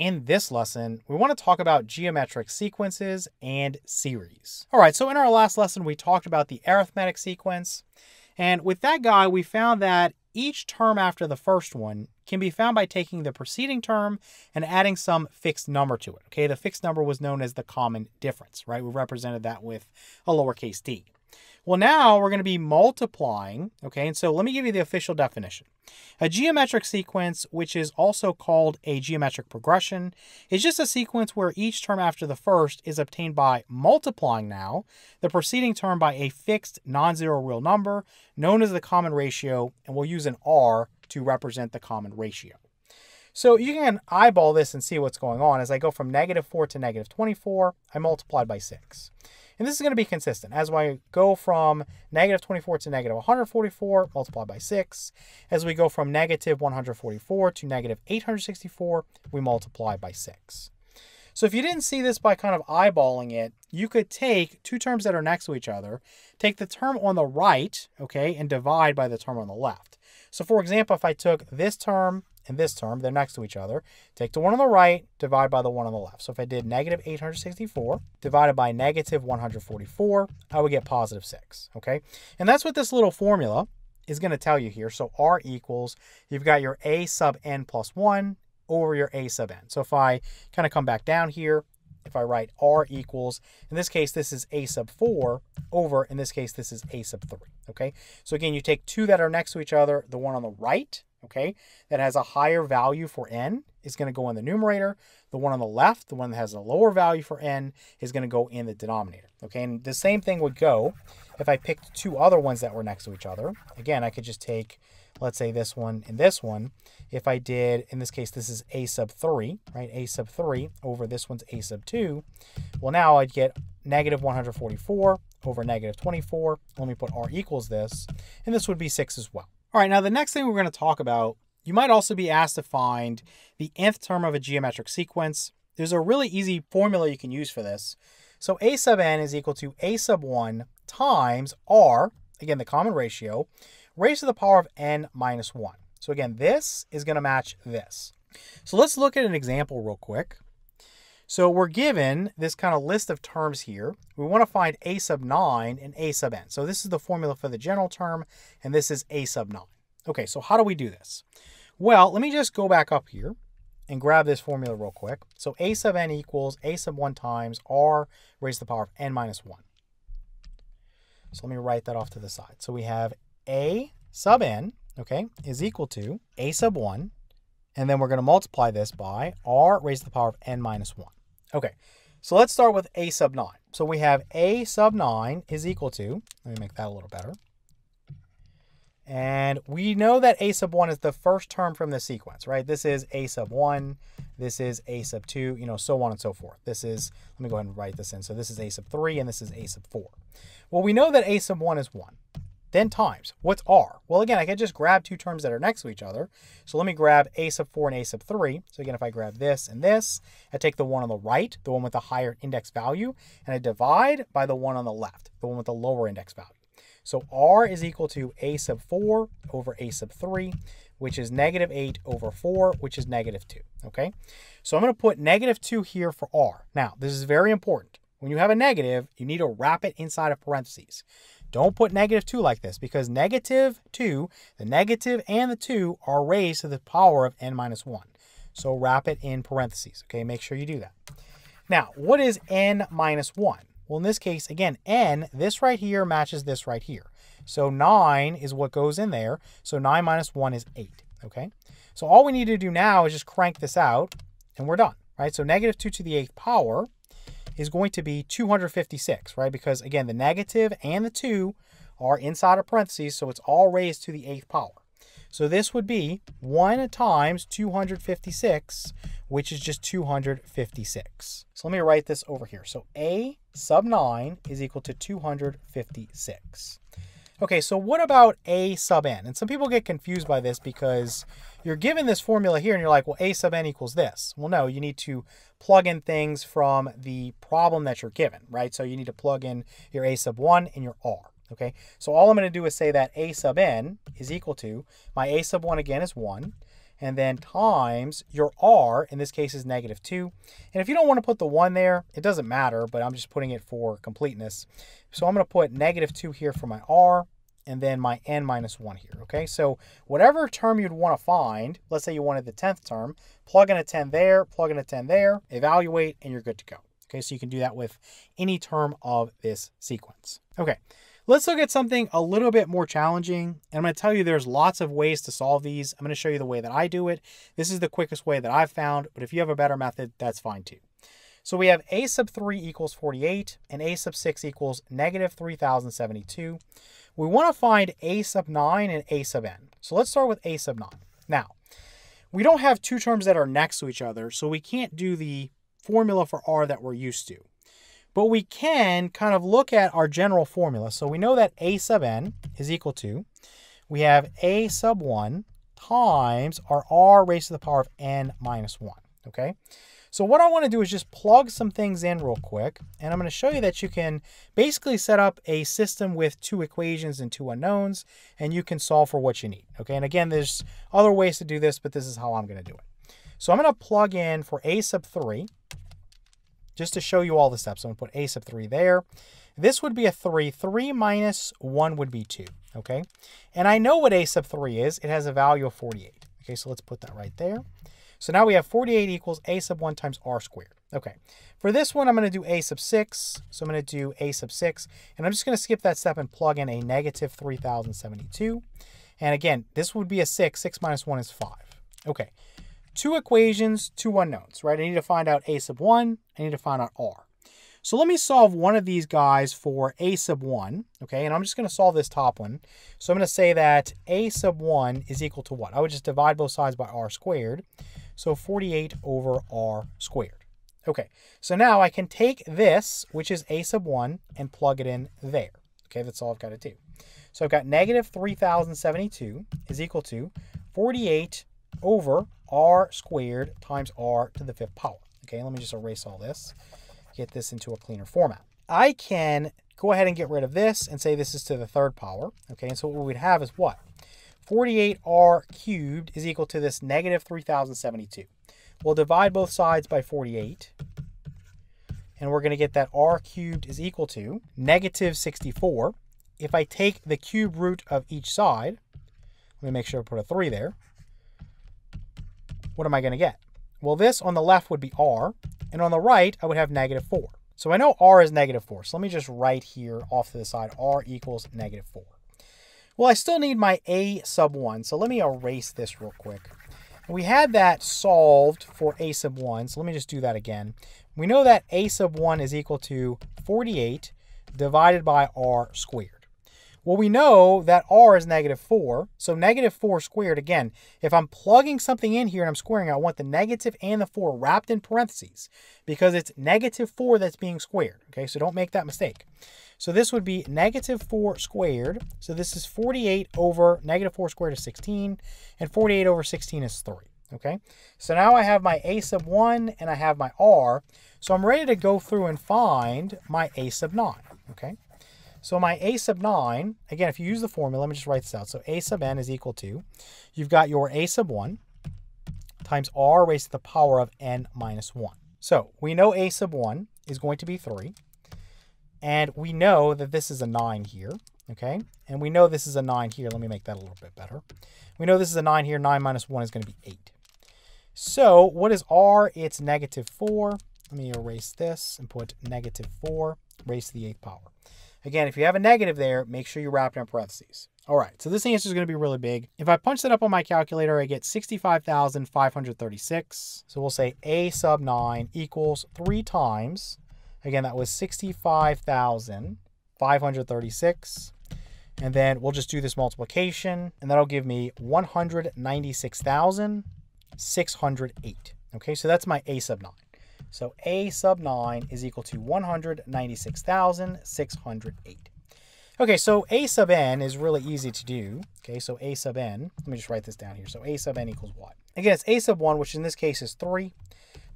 in this lesson, we want to talk about geometric sequences and series. All right, so in our last lesson, we talked about the arithmetic sequence. And with that guy, we found that each term after the first one can be found by taking the preceding term and adding some fixed number to it. Okay, the fixed number was known as the common difference, right? We represented that with a lowercase d. Well, now we're going to be multiplying, okay? And so let me give you the official definition. A geometric sequence, which is also called a geometric progression, is just a sequence where each term after the first is obtained by multiplying now the preceding term by a fixed non-zero real number known as the common ratio, and we'll use an r to represent the common ratio. So you can eyeball this and see what's going on. As I go from negative 4 to negative 24, I multiplied by 6. And this is going to be consistent. As I go from negative 24 to negative 144, multiplied by 6. As we go from negative 144 to negative 864, we multiply by 6. So if you didn't see this by kind of eyeballing it, you could take two terms that are next to each other, take the term on the right, okay, and divide by the term on the left. So for example, if I took this term and this term, they're next to each other. Take the one on the right, divide by the one on the left. So if I did negative 864 divided by negative 144, I would get positive 6, okay? And that's what this little formula is going to tell you here. So r equals, you've got your a sub n plus 1 over your a sub n. So if I kind of come back down here, if I write r equals, in this case, this is a sub 4 over, in this case, this is a sub 3, okay? So again, you take two that are next to each other, the one on the right, okay, that has a higher value for n is going to go in the numerator. The one on the left, the one that has a lower value for n, is going to go in the denominator. Okay, and the same thing would go if I picked two other ones that were next to each other. Again, I could just take, let's say this one and this one. If I did, in this case, this is a sub 3, right? a sub 3 over this one's a sub 2. Well, now I'd get negative 144 over negative 24. Let me put r equals this, and this would be 6 as well. All right, now the next thing we're going to talk about, you might also be asked to find the nth term of a geometric sequence. There's a really easy formula you can use for this. So a sub n is equal to a sub 1 times r, again, the common ratio, raised to the power of n minus 1. So again, this is going to match this. So let's look at an example real quick. So we're given this kind of list of terms here. We want to find a sub 9 and a sub n. So this is the formula for the general term, and this is a sub 9. Okay, so how do we do this? Well, let me just go back up here and grab this formula real quick. So a sub n equals a sub 1 times r raised to the power of n minus 1. So let me write that off to the side. So we have a sub n, okay, is equal to a sub 1, and then we're going to multiply this by r raised to the power of n minus 1. Okay, so let's start with a sub 9. So we have a sub 9 is equal to, let me make that a little better. And we know that a sub 1 is the first term from the sequence, right? This is a sub 1, this is a sub 2, you know, so on and so forth. This is, let me go ahead and write this in. So this is a sub 3 and this is a sub 4. Well, we know that a sub 1 is 1 then times. What's r? Well, again, I can just grab two terms that are next to each other. So let me grab a sub 4 and a sub 3. So again, if I grab this and this, I take the one on the right, the one with the higher index value, and I divide by the one on the left, the one with the lower index value. So r is equal to a sub 4 over a sub 3, which is negative 8 over 4, which is negative 2. Okay, so I'm going to put negative 2 here for r. Now, this is very important. When you have a negative, you need to wrap it inside of parentheses. Don't put negative 2 like this because negative 2, the negative and the 2 are raised to the power of n minus 1. So wrap it in parentheses, okay? Make sure you do that. Now, what is n minus 1? Well, in this case, again, n, this right here matches this right here. So 9 is what goes in there. So 9 minus 1 is 8, okay? So all we need to do now is just crank this out, and we're done, right? So negative 2 to the 8th power is going to be 256, right? Because again, the negative and the 2 are inside of parentheses, so it's all raised to the 8th power. So this would be 1 times 256, which is just 256. So let me write this over here. So a sub 9 is equal to 256. Okay, so what about a sub n? And some people get confused by this because you're given this formula here and you're like, well, a sub n equals this. Well, no, you need to plug in things from the problem that you're given, right? So you need to plug in your a sub 1 and your r, okay? So all I'm going to do is say that a sub n is equal to, my a sub 1 again is 1, and then times your r, in this case is negative 2. And if you don't want to put the 1 there, it doesn't matter, but I'm just putting it for completeness. So I'm going to put negative 2 here for my r, and then my n minus 1 here, okay? So whatever term you'd want to find, let's say you wanted the 10th term, plug in a 10 there, plug in a 10 there, evaluate, and you're good to go. Okay, so you can do that with any term of this sequence. Okay, Let's look at something a little bit more challenging. And I'm going to tell you there's lots of ways to solve these. I'm going to show you the way that I do it. This is the quickest way that I've found, but if you have a better method, that's fine too. So we have a sub 3 equals 48 and a sub 6 equals negative 3072. We want to find a sub 9 and a sub n. So let's start with a sub 9. Now, we don't have two terms that are next to each other, so we can't do the formula for r that we're used to. But we can kind of look at our general formula. So we know that a sub n is equal to, we have a sub 1 times our r raised to the power of n minus 1, okay? So what I want to do is just plug some things in real quick, and I'm going to show you that you can basically set up a system with two equations and two unknowns, and you can solve for what you need, okay? And again, there's other ways to do this, but this is how I'm going to do it. So I'm going to plug in for a sub 3, just to show you all the steps. I'm going to put a sub 3 there. This would be a 3. 3 minus 1 would be 2, okay? And I know what a sub 3 is. It has a value of 48. Okay, so let's put that right there. So now we have 48 equals a sub 1 times r squared. Okay, for this one, I'm going to do a sub 6. So I'm going to do a sub 6. And I'm just going to skip that step and plug in a negative 3072. And again, this would be a 6. 6 minus 1 is 5. Okay, two equations, two unknowns, right? I need to find out a sub 1, I need to find out r. So let me solve one of these guys for a sub 1, okay? And I'm just going to solve this top one. So I'm going to say that a sub 1 is equal to what? I would just divide both sides by r squared. So 48 over r squared. Okay, so now I can take this, which is a sub 1, and plug it in there. Okay, that's all I've got to do. So I've got negative 3072 is equal to 48 over r squared times r to the fifth power. Okay, let me just erase all this, get this into a cleaner format. I can go ahead and get rid of this and say this is to the third power. Okay, and so what we'd have is what? 48r cubed is equal to this negative 3072. We'll divide both sides by 48. And we're going to get that r cubed is equal to negative 64. If I take the cube root of each side, let me make sure I put a 3 there what am I going to get? Well, this on the left would be r, and on the right, I would have negative 4. So I know r is negative 4, so let me just write here off to the side, r equals negative 4. Well, I still need my a sub 1, so let me erase this real quick. We had that solved for a sub 1, so let me just do that again. We know that a sub 1 is equal to 48 divided by r squared. Well, we know that r is negative 4, so negative 4 squared, again, if I'm plugging something in here and I'm squaring, I want the negative and the 4 wrapped in parentheses because it's negative 4 that's being squared, okay? So don't make that mistake. So this would be negative 4 squared, so this is 48 over negative 4 squared is 16, and 48 over 16 is 3, okay? So now I have my a sub 1 and I have my r, so I'm ready to go through and find my a sub 9, okay? So my a sub 9, again, if you use the formula, let me just write this out. So a sub n is equal to, you've got your a sub 1 times r raised to the power of n minus 1. So we know a sub 1 is going to be 3. And we know that this is a 9 here, okay? And we know this is a 9 here. Let me make that a little bit better. We know this is a 9 here. 9 minus 1 is going to be 8. So what is r? It's negative 4. Let me erase this and put negative 4 raised to the 8th power. Again, if you have a negative there, make sure you wrap it in parentheses. All right, so this answer is going to be really big. If I punch that up on my calculator, I get 65,536. So we'll say A sub 9 equals 3 times, again, that was 65,536. And then we'll just do this multiplication, and that'll give me 196,608. Okay, so that's my A sub 9. So A sub 9 is equal to 196,608. Okay, so A sub n is really easy to do. Okay, so A sub n, let me just write this down here. So A sub n equals what? Again, it's A sub 1, which in this case is 3,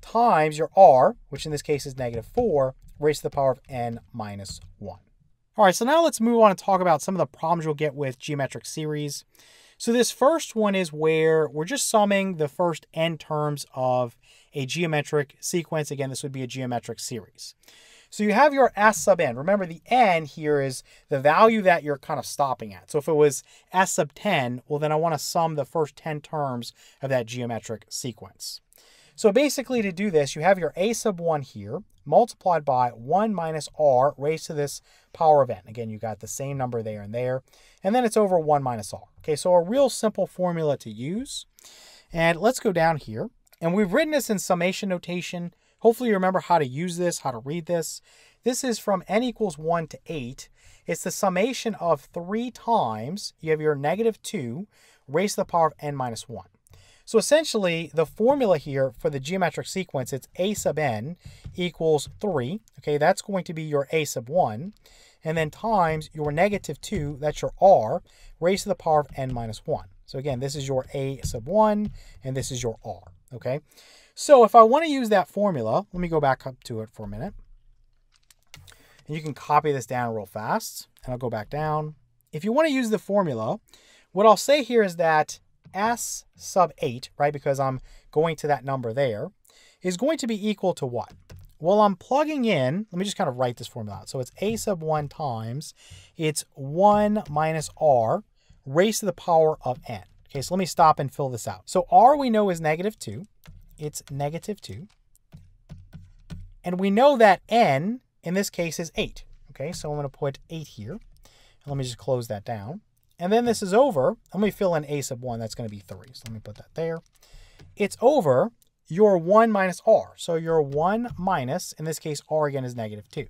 times your r, which in this case is negative 4, raised to the power of n minus 1. All right, so now let's move on and talk about some of the problems you'll get with geometric series. So this first one is where we're just summing the first n terms of a geometric sequence. Again, this would be a geometric series. So you have your s sub n. Remember, the n here is the value that you're kind of stopping at. So if it was s sub 10, well, then I want to sum the first 10 terms of that geometric sequence. So basically to do this, you have your a sub 1 here multiplied by 1 minus r raised to this power of n. Again, you got the same number there and there. And then it's over 1 minus r. Okay, so a real simple formula to use. And let's go down here. And we've written this in summation notation. Hopefully you remember how to use this, how to read this. This is from n equals 1 to 8. It's the summation of 3 times, you have your negative 2 raised to the power of n minus 1. So essentially, the formula here for the geometric sequence, it's a sub n equals 3. Okay, that's going to be your a sub 1. And then times your negative 2, that's your r, raised to the power of n minus 1. So again, this is your a sub 1, and this is your r. Okay, so if I want to use that formula, let me go back up to it for a minute. And you can copy this down real fast. And I'll go back down. If you want to use the formula, what I'll say here is that S sub 8, right, because I'm going to that number there, is going to be equal to what? Well, I'm plugging in, let me just kind of write this formula out. So it's A sub 1 times, it's 1 minus R raised to the power of n. Okay, so let me stop and fill this out. So R we know is negative 2. It's negative 2. And we know that n, in this case, is 8. Okay, so I'm going to put 8 here. And let me just close that down. And then this is over. Let me fill in a sub 1. That's going to be 3. So let me put that there. It's over your 1 minus r. So your 1 minus, in this case, r again is negative 2.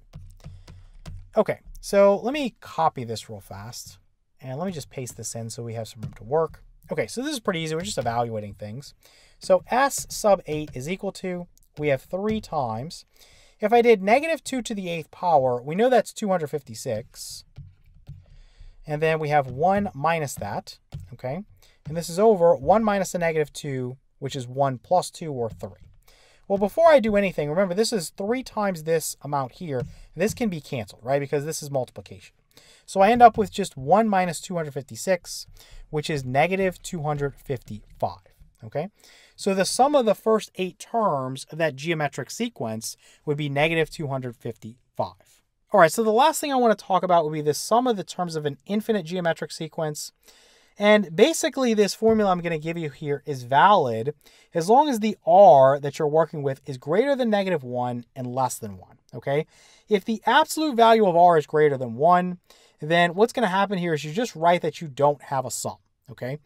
Okay, so let me copy this real fast. And let me just paste this in so we have some room to work. Okay, so this is pretty easy. We're just evaluating things. So s sub 8 is equal to, we have 3 times. If I did negative 2 to the 8th power, we know that's 256. And then we have 1 minus that, okay? And this is over 1 minus the negative 2, which is 1 plus 2, or 3. Well, before I do anything, remember this is 3 times this amount here. This can be canceled, right? Because this is multiplication. So I end up with just 1 minus 256, which is negative 255, okay? So the sum of the first eight terms of that geometric sequence would be negative 255. All right, so the last thing I want to talk about would be the sum of the terms of an infinite geometric sequence. And basically, this formula I'm going to give you here is valid as long as the r that you're working with is greater than negative 1 and less than 1, okay? If the absolute value of r is greater than 1, then what's going to happen here is you just write that you don't have a sum, okay?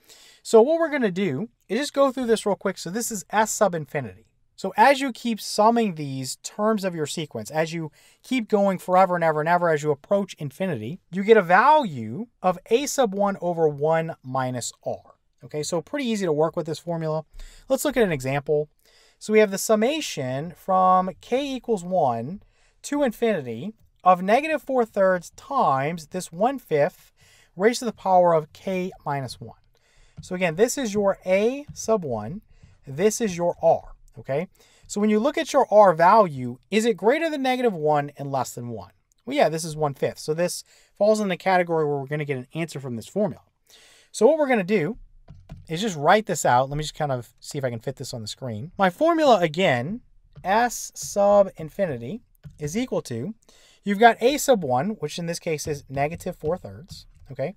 So what we're going to do is just go through this real quick. So this is s sub infinity. So as you keep summing these terms of your sequence, as you keep going forever and ever and ever as you approach infinity, you get a value of a sub 1 over 1 minus r. Okay, so pretty easy to work with this formula. Let's look at an example. So we have the summation from k equals 1 to infinity of negative 4 thirds times this 1 fifth raised to the power of k minus 1. So again, this is your a sub 1. This is your r okay? So when you look at your R value, is it greater than negative 1 and less than 1? Well, yeah, this is 1 fifth. So this falls in the category where we're going to get an answer from this formula. So what we're going to do is just write this out. Let me just kind of see if I can fit this on the screen. My formula, again, S sub infinity is equal to, you've got A sub 1, which in this case is negative 4 thirds, okay,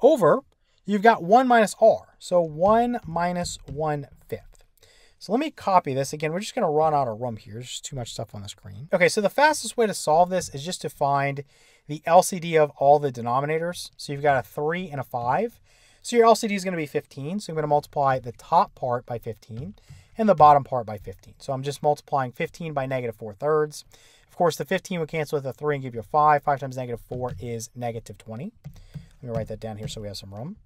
over, you've got 1 minus R. So 1 minus 1 fifth. So let me copy this. Again, we're just going to run out of room here. There's too much stuff on the screen. Okay, so the fastest way to solve this is just to find the LCD of all the denominators. So you've got a 3 and a 5. So your LCD is going to be 15. So I'm going to multiply the top part by 15 and the bottom part by 15. So I'm just multiplying 15 by negative 4 thirds. Of course, the 15 would cancel with a 3 and give you a 5. 5 times negative 4 is negative 20. Let me write that down here so we have some room.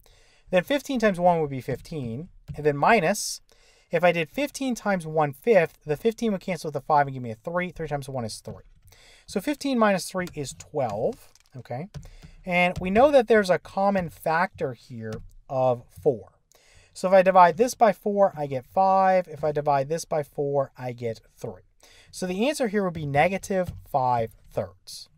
Then 15 times 1 would be 15. And then minus if I did 15 times 1 fifth, the 15 would cancel with the 5 and give me a 3. 3 times 1 is 3. So 15 minus 3 is 12, okay? And we know that there's a common factor here of 4. So if I divide this by 4, I get 5. If I divide this by 4, I get 3. So the answer here would be negative 5 thirds.